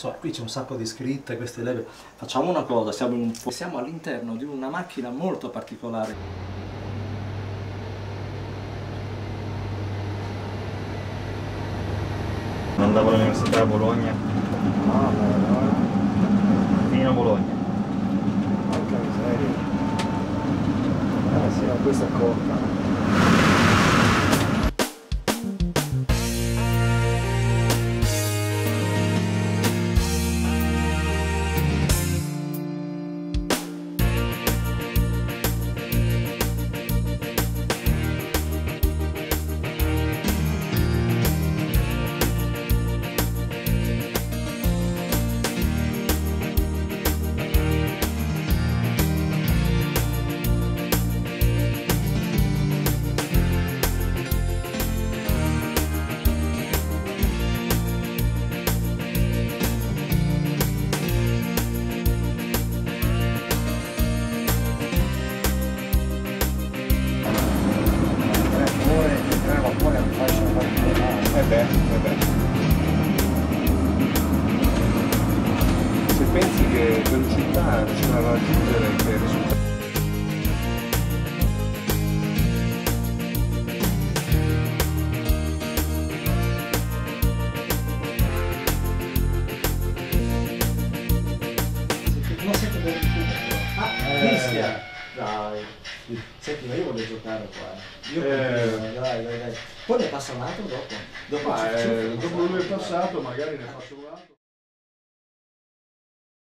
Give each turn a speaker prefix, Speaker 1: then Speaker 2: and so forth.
Speaker 1: insomma, qui c'è un sacco di scritte, queste leve. Facciamo una cosa, siamo, un po- siamo all'interno di una macchina molto particolare.
Speaker 2: Andavo all'università a Bologna,
Speaker 3: Ah, no,
Speaker 2: fino a Bologna.
Speaker 3: porca miseria. Eh sì, ma questa è corta.
Speaker 2: Eh beh. Se pensi che velocità riusciamo a raggiungere che risulta
Speaker 1: Non siete per il pubblico. Ah,
Speaker 2: Eh.
Speaker 1: Cristian! Dai. Senti, ma io voglio giocare qua. eh. Io
Speaker 2: Eh.
Speaker 1: continuo, dai, dai, dai. Poi ne passa un altro dopo. Dopo
Speaker 2: Ma
Speaker 1: ci- ci-
Speaker 2: eh, dopo lui è passato magari ne faccio un altro.